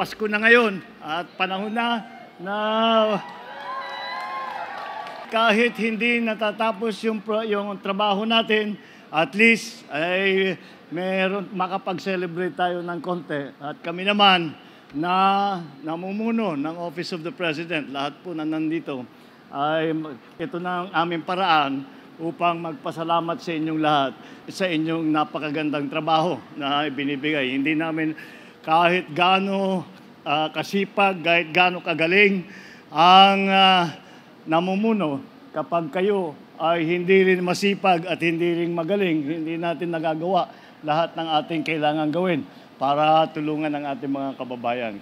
Pasko na ngayon at panahon na na kahit hindi natatapos yung, yung trabaho natin, at least ay meron makapag-celebrate tayo ng konti. At kami naman na namumuno ng Office of the President, lahat po na nandito, ay ito na ang aming paraan upang magpasalamat sa inyong lahat sa inyong napakagandang trabaho na ibinibigay. Hindi namin kahit gaano ah, kasipag, kahit gaano kagaling ang ah, namumuno kapag kayo ay hindi rin masipag at hindi rin magaling, hindi natin nagagawa lahat ng ating kailangan gawin para tulungan ang ating mga kababayan.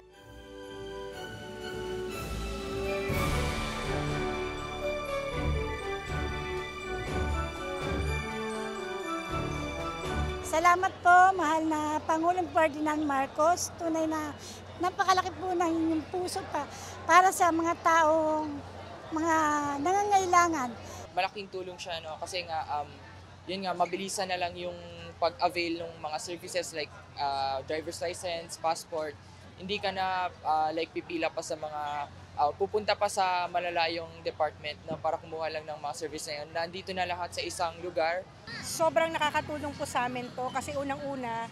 Salamat po, mahal na Pangulong Ferdinand Marcos. Tunay na napakalaki po ng inyong puso pa para sa mga taong mga nangangailangan. malaking tulong siya no kasi nga um yun nga mabilisan na lang yung pag-avail ng mga services like uh, driver's license, passport. Hindi ka na uh, like pipila pa sa mga uh, pupunta pa sa malalayong department no para kumuha lang ng mga service na yun. Nandito na lahat sa isang lugar. sobrang nakakatulong po sa amin to kasi unang-una,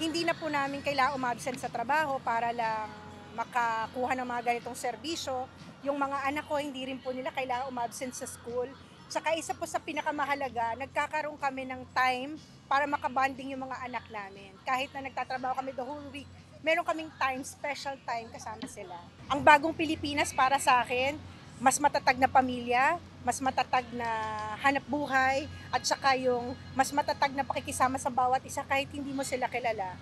hindi na po namin kailangan umabsent sa trabaho para lang makakuha ng mga ganitong serbisyo. Yung mga anak ko, hindi rin po nila kailangan umabsent sa school. Saka isa po sa pinakamahalaga, nagkakaroon kami ng time para makabanding yung mga anak namin. Kahit na nagtatrabaho kami the whole week, meron kaming time, special time kasama sila. Ang bagong Pilipinas para sa akin, mas matatag na pamilya, mas matatag na hanap buhay, at saka yung mas matatag na pakikisama sa bawat isa kahit hindi mo sila kilala.